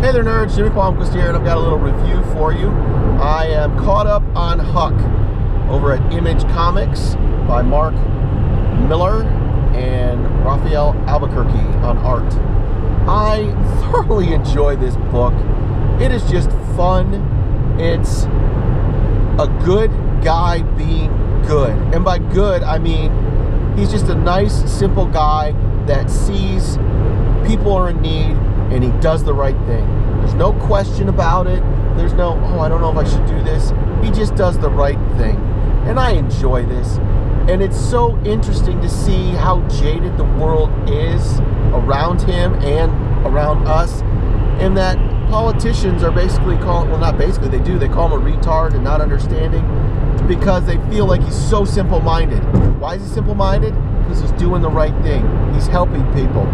Hey there, nerds. Jimmy Qualmquist here, and I've got a little review for you. I am caught up on Huck over at Image Comics by Mark Millar and Rafael Albuquerque on art. I thoroughly enjoy this book. It is just fun. It's a good guy being good. And by good, I mean he's just a nice, simple guy that sees people are in need and he does the right thing. There's no question about it. There's no, oh, I don't know if I should do this. He just does the right thing. And I enjoy this. And it's so interesting to see how jaded the world is around him and around us, and that politicians are basically calling, well, not basically, they do, they call him a retard and not understanding because they feel like he's so simple minded. Why is he simple minded? Because he's doing the right thing, he's helping people.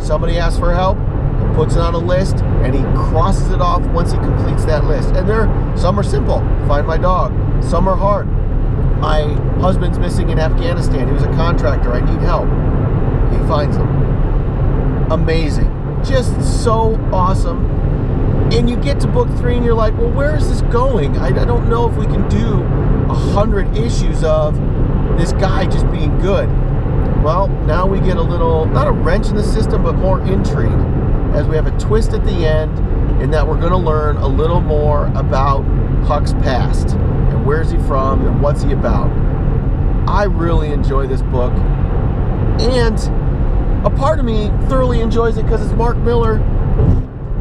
Somebody asks for help, he puts it on a list, and he crosses it off once he completes that list. And there, some are simple find my dog, some are hard my husband's missing in Afghanistan. He was a contractor. I need help. He finds him. Amazing. Just so awesome. And you get to book three and you're like, well, where is this going? I, I don't know if we can do a hundred issues of this guy just being good. Well, now we get a little, not a wrench in the system, but more intrigue as we have a twist at the end in that we're going to learn a little more about Huck's past and where's he from and what's he about. I really enjoy this book. And a part of me thoroughly enjoys it because it's Mark Millar.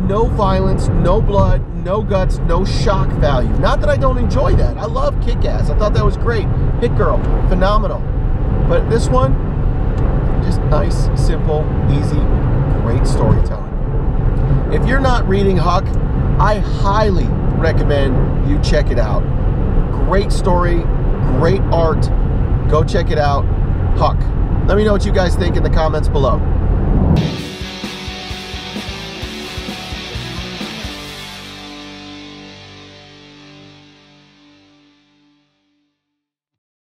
No violence, no blood, no guts, no shock value. Not that I don't enjoy that. I love Kick Ass. I thought that was great. Hit Girl, phenomenal. But this one, nice, simple, easy, great storytelling. If you're not reading Huck, I highly recommend you check it out. Great story, great art. Go check it out. Huck. Let me know what you guys think in the comments below.